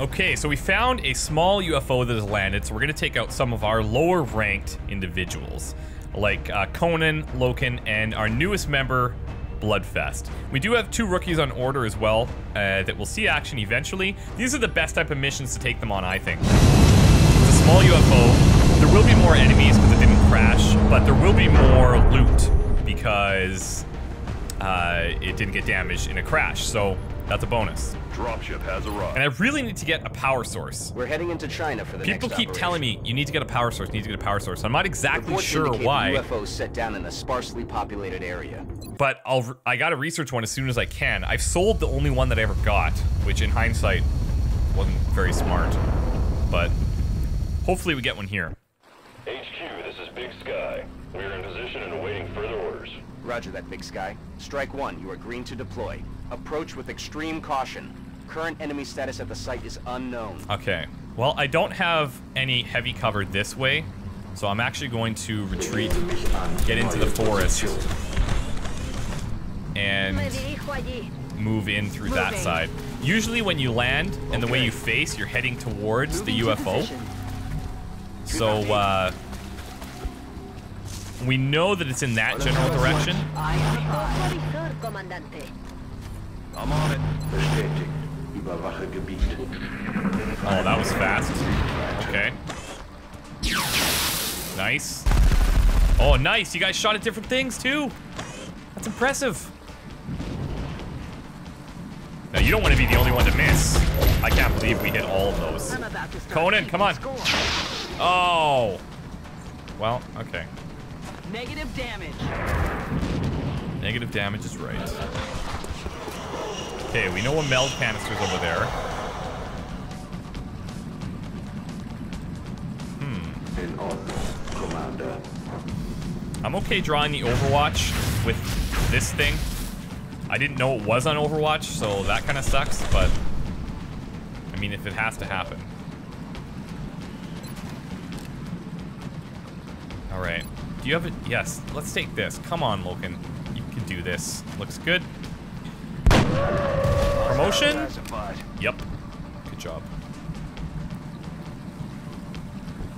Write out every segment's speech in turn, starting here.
Okay, so we found a small UFO that has landed, so we're to take out some of our lower ranked individuals, like uh, Conan, Loken, and our newest member, Bloodfest. We do have two rookies on order as well uh, that will see action eventually. These are the best type of missions to take them on, I think. It's a small UFO. There will be more enemies because it didn't crash, but there will be more loot because uh, it didn't get damaged in a crash, so that's a bonus. Dropship has arrived. And I really need to get a power source. We're heading into China for the People next keep telling me you need to get a power source, you need to get a power source. I'm not exactly Reports sure indicate why, The UFOs set down in a sparsely populated area. but I'll I gotta research one as soon as I can. I've sold the only one that I ever got, which in hindsight wasn't very smart. But hopefully we get one here. HQ, this is Big Sky. We are in position and awaiting further orders. Roger that, Big Sky. Strike one, you are green to deploy. Approach with extreme caution. Current enemy status at the site is unknown. Okay. Well, I don't have any heavy cover this way, so I'm actually going to retreat, get into the forest, and Me dirijo allí. move in through that side. Usually when you land and the way you face, you're heading towards the UFO. So, uh, we know that it's in that general direction. I'm on it. Bestätigt. Überwache Gebiet. Oh, that was fast. Okay. Nice. Oh, nice. You guys shot at different things, too. That's impressive. Now, you don't want to be the only one to miss. I can't believe we hit all of those. I'm about to start Conan, come on. Oh. Well, okay. Negative damage. Negative damage is right. Okay, we know a meld canister's over there. In Ordnung, Commander. I'm okay drawing the Overwatch with this thing. I didn't know it was on Overwatch, so that kind of sucks, but... I mean, if it has to happen. Alright. Do you have it? Yes. Let's take this. Come on, Loken. You can do this. Looks good. Promotion? Yep. Good job.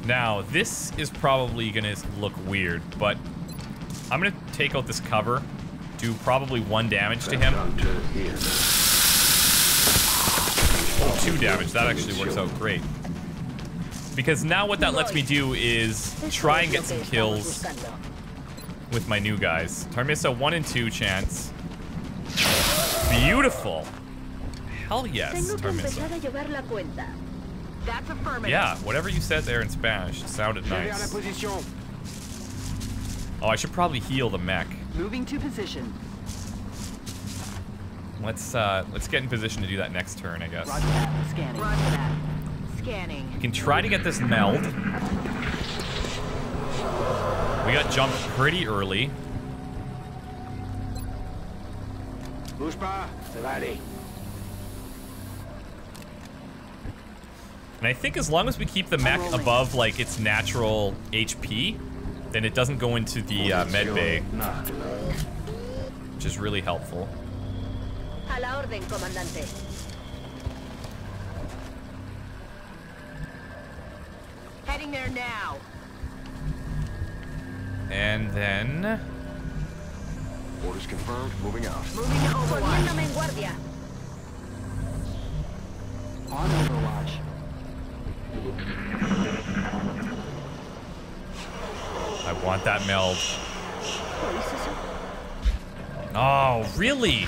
Now, this is probably gonna look weird, but I'm gonna take out this cover, do probably one damage to him. Oh, two damage. That actually works out great. Because now what that lets me do is try and get some kills with my new guys. Tarmissa, one and two chance. Beautiful. Hell yes, Tengo Tarmissa. empezar a llevar la cuenta. That's affirmative. Yeah, whatever you said there in Spanish sounded nice. Oh, I should probably heal the mech. Moving to position. Let's uh let's get in position to do that next turn, I guess. Roger that. Scanning. Roger that. Scanning. We can try to get this meld. We got jumped pretty early. Puspa, ready. And I think as long as we keep the mech above like its natural HP, then it doesn't go into the uh, med bay, which is really helpful. A la orden, comandante. Heading there now. And then Orders confirmed. Moving out. Moving to Overwatch. Poniéndome en. On Overwatch. I want that meld. Oh, really?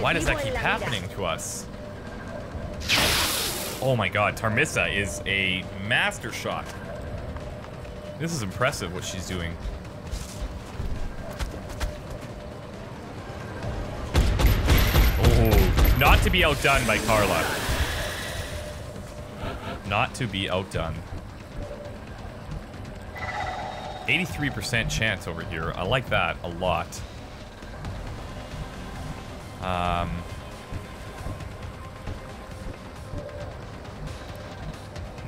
Why does that keep en la mira. happening to us? Oh my god, Tarmissa is a master shot. This is impressive what she's doing. Oh, not to be outdone by Carla. Not to be outdone. 83% chance over here. I like that a lot. Um,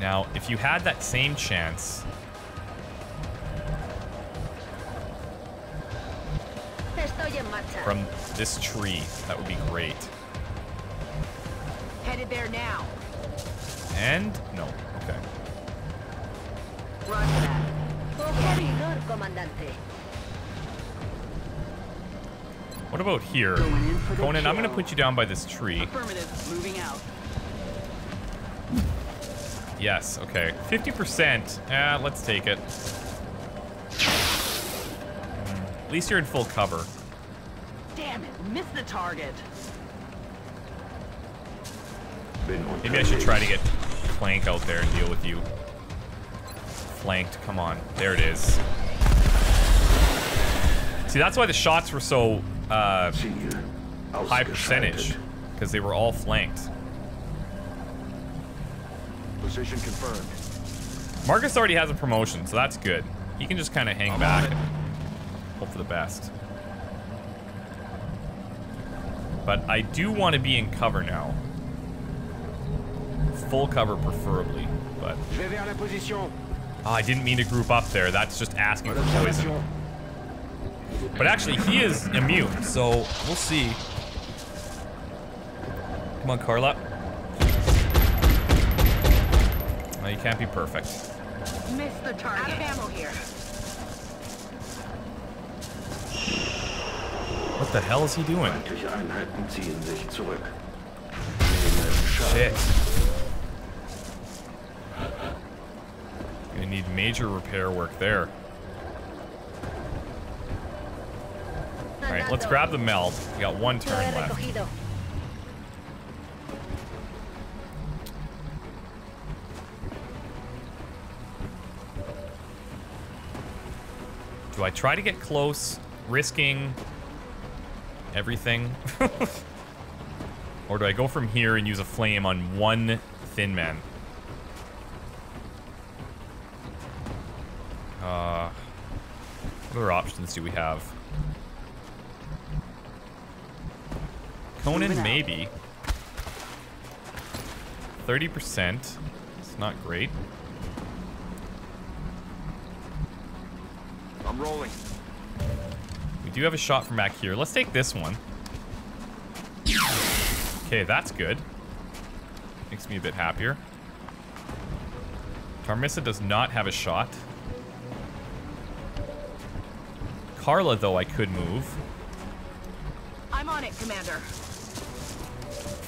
now, if you had that same chance, Estoy en marcha. from this tree, that would be great. Headed there now. And no. Okay. Roger that. Servidor, comandante. What about here? Going in for the Conan, I'm gonna put you down by this tree. Affirmative. Moving out. Yes, okay. 50%. Eh, let's take it. At least you're in full cover. Damn it. Missed the target. Maybe I should try to get Flank out there and deal with you. Flanked, come on. There it is. See, that's why the shots were so uh, high percentage. Because they were all flanked. Position confirmed. Marcus already has a promotion, so that's good. He can just kind of hang back and hope for the best. But I do want to be in cover now. Full cover, preferably. But Je vais vers la position. oh, I didn't mean to group up there. That's just asking for poison. But actually, he is immune, so we'll see. Come on, Carla. You can't be perfect. Missed the target. Out of ammo here. What the hell is he doing? Feindliche Einheiten ziehen sich zurück. Nehme Schaden. Shit. Gonna need major repair work there. Alright, let's grab the meld. We got one turn left. I try to get close, risking everything? or do I go from here and use a flame on one thin man? Uh, what other options do we have? Conan, maybe. 30%. It's not great. I'm rolling. We do have a shot from back here. Let's take this one. Okay, that's good. Makes me a bit happier. Tarmissa does not have a shot. Carla, though, I could move. I'm on it, Commander.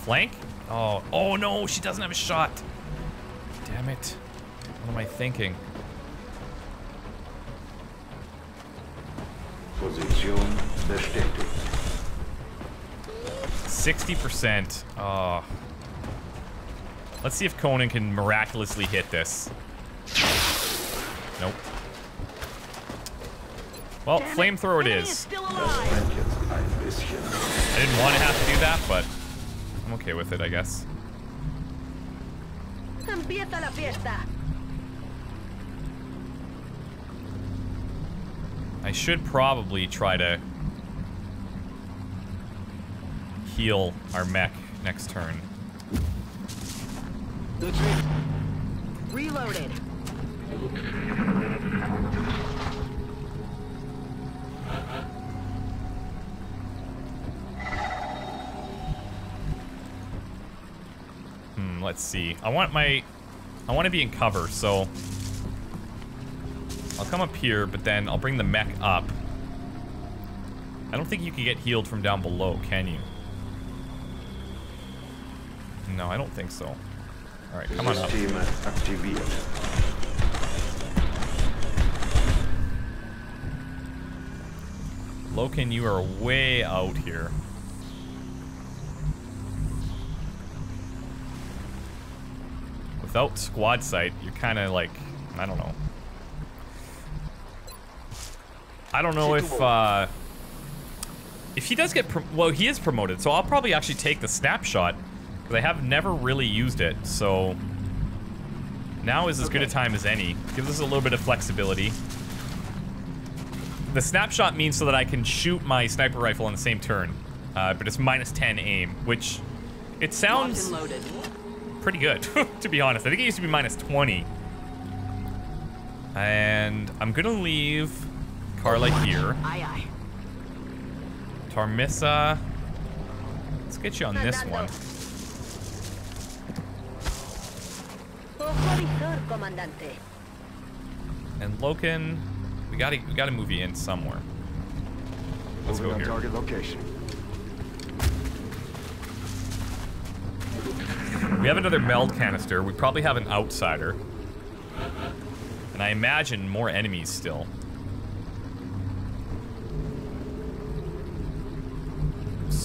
Flank? Oh, oh no, she doesn't have a shot. Damn it. What am I thinking? Position bestätigt. 60%. Oh. Ah. Let's see if Conan can miraculously hit this. Nope. Well, flamethrower it is. Is. still alive. Brennt jetzt ein bisschen. I didn't want to have to do that, but I'm okay with it, I guess. I should probably try to heal our mech next turn. Reloaded. Hmm, let's see. I want my... I want to be in cover, so... I'll come up here, but then I'll bring the mech up. I don't think you can get healed from down below, can you? No, I don't think so. Alright, come on up. Loken, you are way out here. Without squad sight, you're kind of like, I don't know. I don't know if, uh, if he does get, well, he is promoted, so I'll probably actually take the snapshot, because I have never really used it, so now is as good a time as any. Gives us a little bit of flexibility. The snapshot means so that I can shoot my sniper rifle on the same turn, uh, but it's minus 10 aim, which it sounds pretty good, to be honest. I think it used to be minus 20. And I'm gonna leave Carla here. Aye, aye. Tarmissa. Let's get you on this one. And Loken, we gotta we gotta move you in somewhere. Let's go Moving on here. target location. We have another meld canister. We probably have an outsider. And I imagine more enemies still.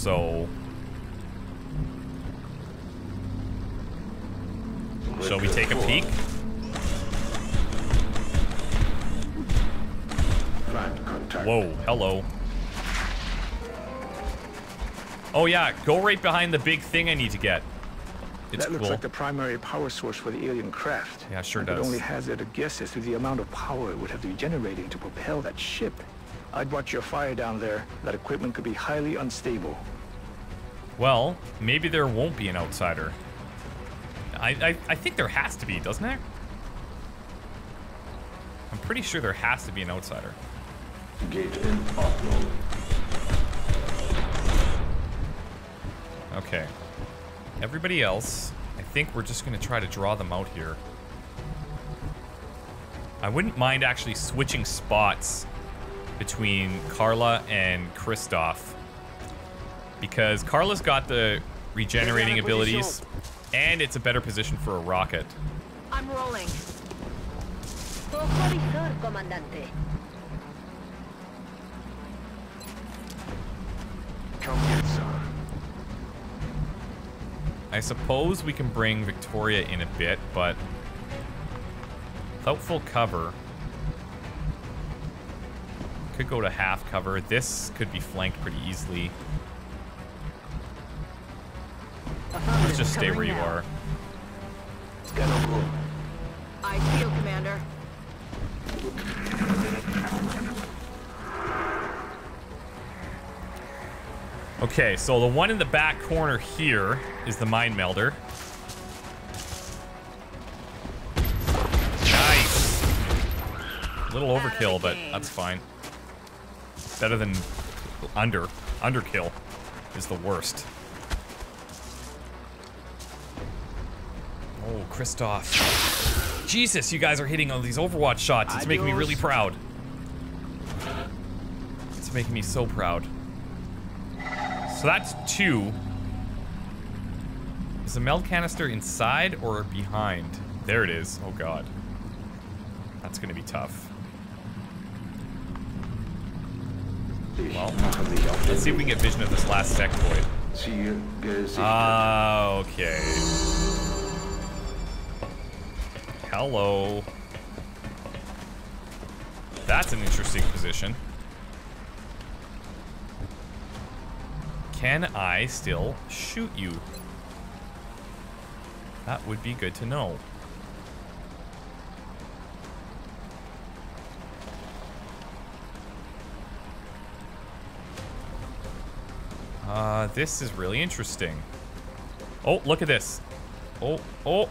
So... Shall we take a peek? Whoa, hello. Oh yeah, go right behind the big thing I need to get. It's that looks cool. like the primary power source for the alien craft. Yeah, sure I does. only hazard a guess as to the amount of power it would have to be generating to propel that ship. I'd watch your fire down there. That equipment could be highly unstable. Well, maybe there won't be an outsider. I, I, I think there has to be, doesn't there? I'm pretty sure there has to be an outsider. Gate in. Okay. Everybody else, I think we're just going to try to draw them out here. I wouldn't mind actually switching spots between Carla and Kristoff. Because Carla's got the regenerating abilities, and it's a better position for a rocket. I'm rolling. Ojo visor, comandante. Come get some. I suppose we can bring Victoria in a bit, but without full cover, could go to half cover. This could be flanked pretty easily. Let's just stay where you are. I feel, Commander. Okay, so the one in the back corner here is the mind melder. Nice. A little Out of the overkill, but that's fine. Better than under. Underkill is the worst. Oh, Kristoff. Jesus, you guys are hitting all these Overwatch shots. It's making me really proud. It's making me so proud. So that's two. Is the meld canister inside or behind? There it is. Oh god. That's gonna be tough. Well, let's see if we can get vision of this last sectoid. Ziel gesichtet. Ah, okay. Hello. That's an interesting position. Can I still shoot you? That would be good to know. Uh, this is really interesting. Oh, look at this. Oh, oh.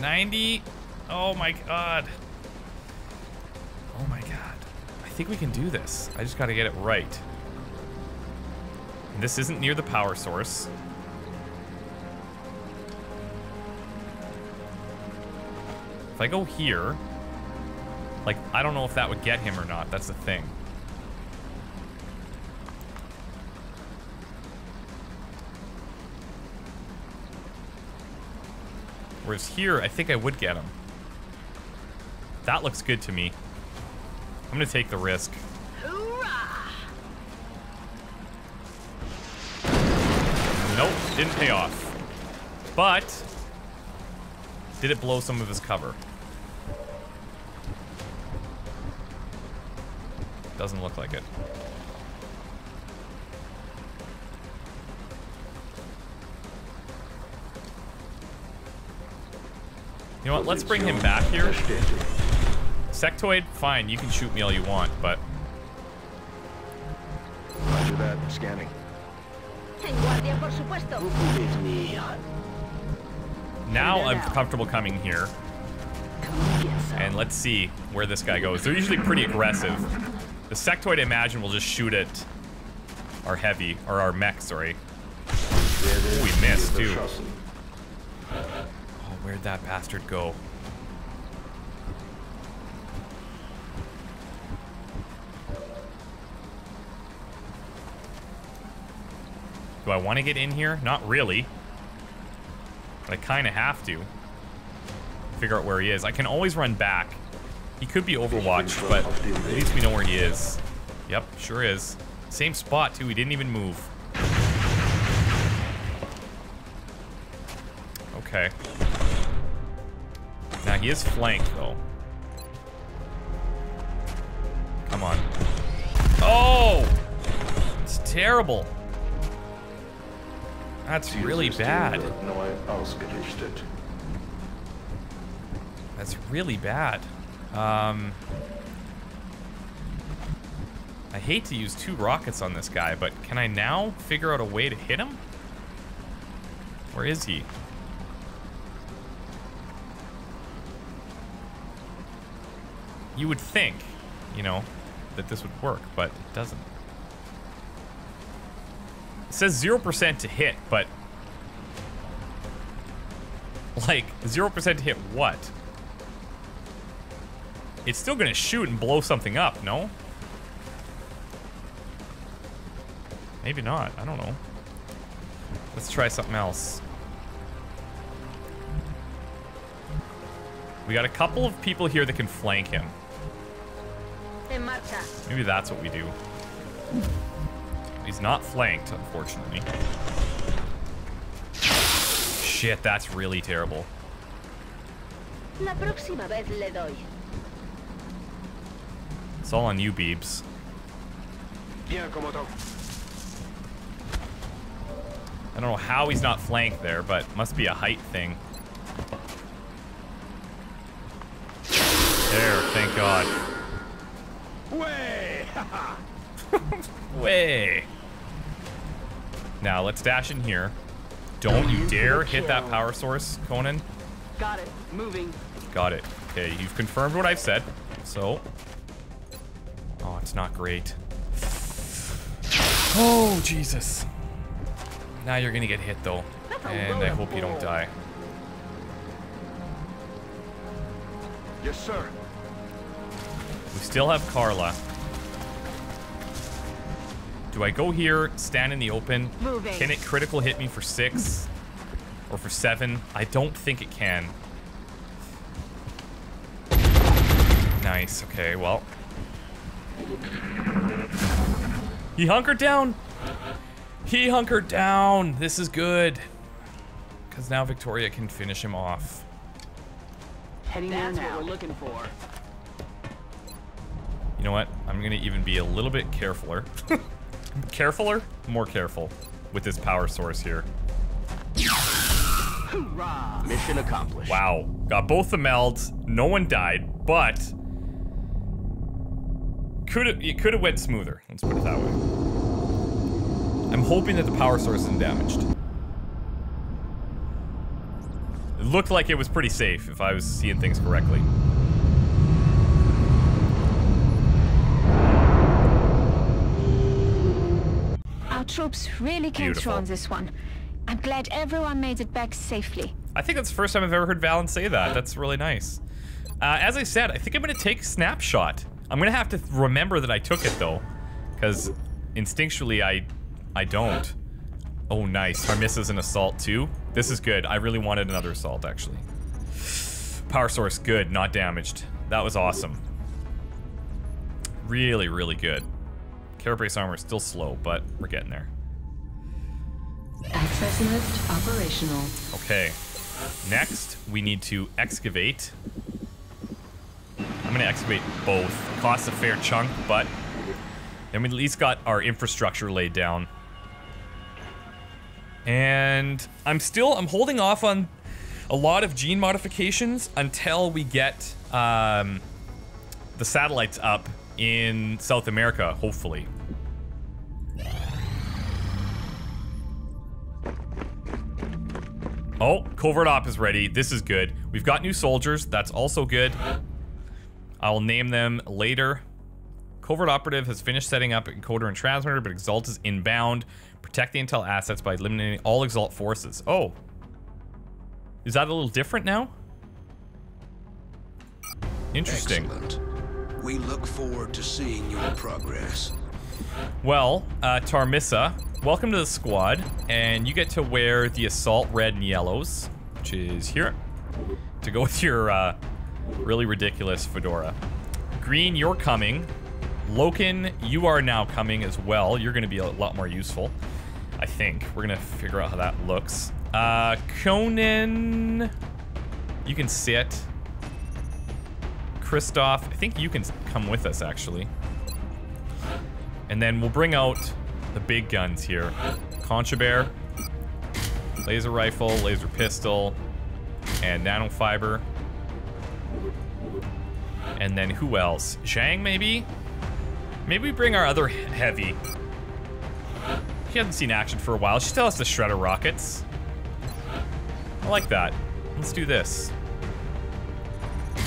90. Oh my god. Oh my god. I think we can do this. I just gotta get it right. This isn't near the power source. If I go here, like, I don't know if that would get him or not. That's the thing. Whereas here, I think I would get him. That looks good to me. I'm gonna take the risk. Hoorah! Nope, didn't pay off. But, did it blow some of his cover? Doesn't look like it. You know what, let's bring him back here. Sectoid, fine, you can shoot me all you want, but Roger that. Scanning. Now I'm comfortable coming here. And let's see where this guy goes. They're usually pretty aggressive. The sectoid, I imagine, will just shoot at our heavy, or our mech, sorry. Werde we missed, too. Where'd that bastard go? Do I want to get in here? Not really. But I kind of have to. Figure out where he is. I can always run back. He could be overwatched, but at least we know where he is. Yep, sure is. Same spot, too. He didn't even move. Okay. Now, he is flanked, though. Come on. Oh! It's terrible. That's really bad. That's really bad. Um, I hate to use two rockets on this guy, but can I now figure out a way to hit him? Where is he? You would think, you know, that this would work, but it doesn't. It says 0% to hit, but... Like, 0% to hit what? It's still gonna shoot and blow something up, no? Maybe not, I don't know. Let's try something else. We got a couple of people here that can flank him. En marcha. Maybe that's what we do. He's not flanked, unfortunately. Shit, that's really terrible. La próxima vez le doy. It's all on you, Beebs. Bien, Commodore. I don't know how he's not flanked there, but must be a height thing. There, thank God. Way. Now, let's dash in here. Don't you dare hit that power source, Conan. Got it. Moving. Got it. Okay, you've confirmed what I've said. So. Oh, it's not great. Oh, Jesus. Now you're gonna get hit, though. And I hope you don't die. Yes, sir. We still have Carla. Do I go here, stand in the open? Moving. Can it critical hit me for six? Or for seven? I don't think it can. Nice, okay, well. He hunkered down! He hunkered down! This is good. Because now Victoria can finish him off. Heading That's there now. what we're looking for. You know what? I'm gonna even be a little bit carefuler. carefuler? More careful with this power source here. Mission accomplished. Wow. Got both the melds. No one died, but could have it could have went smoother. Let's put it that way. I'm hoping that the power source isn't damaged. It looked like it was pretty safe if I was seeing things correctly. Troops really came Beautiful. through on this one. I'm glad everyone made it back safely. I think that's the first time I've ever heard Vahlen say that. That's really nice. Uh, as I said, I think I'm gonna take snapshot. I'm gonna have to remember that I took it though, because instinctually I, I don't. Oh, nice. Our miss is an assault too. This is good. I really wanted another assault actually. Power source, good, not damaged. That was awesome. Really, really good. Carapace armor is still slow, but we're getting there. Access lift operational. Okay. Next, we need to excavate. I'm gonna excavate both. Costs a fair chunk, but then we at least got our infrastructure laid down. And I'm still, I'm holding off on a lot of gene modifications until we get um, the satellites up in South America, hopefully. Oh, covert op is ready. This is good. We've got new soldiers. That's also good. I'll name them later. Covert operative has finished setting up encoder and transmitter, but Exalt is inbound. Protect the intel assets by eliminating all Exalt forces. Oh. Is that a little different now? Interesting. Excellent. We look forward to seeing your progress. Well, uh, Tarmissa, welcome to the squad, and you get to wear the assault red and yellows, which is here, to go with your uh, really ridiculous fedora. Green, you're coming. Loken, you are now coming as well. You're going to be a lot more useful, I think. We're going to figure out how that looks. Uh, Conan, you can sit. Kristoff, I think you can come with us, actually. And then we'll bring out the big guns here. Concha Bear, laser rifle, laser pistol, and nanofiber. And then who else? Zhang, maybe? Maybe we bring our other heavy. She hasn't seen action for a while. She still has the shredder rockets. I like that. Let's do this.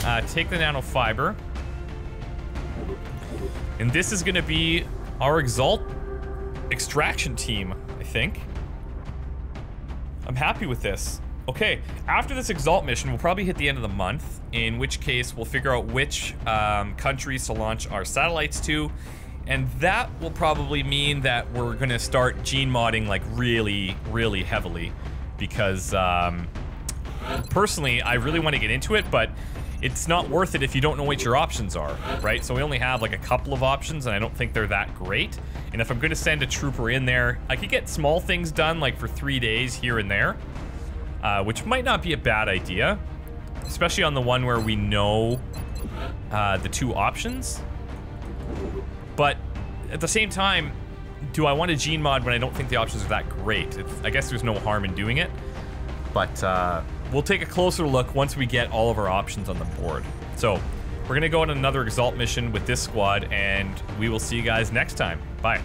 Uh, take the nanofiber. And this is going to be our Exalt extraction team, I think. I'm happy with this. Okay, after this Exalt mission, we'll probably hit the end of the month, in which case we'll figure out which um, countries to launch our satellites to, and that will probably mean that we're gonna start gene modding like really, really heavily, because um, personally, I really want to get into it, but it's not worth it if you don't know what your options are, right? So we only have like a couple of options, and I don't think they're that great. And if I'm going to send a trooper in there, I could get small things done like for three days here and there, uh, which might not be a bad idea, especially on the one where we know uh, the two options. But at the same time, do I want a gene mod when I don't think the options are that great? It's, I guess there's no harm in doing it, but uh, we'll take a closer look once we get all of our options on the board. So we're going to go on another Exalt mission with this squad, and we will see you guys next time. Bye.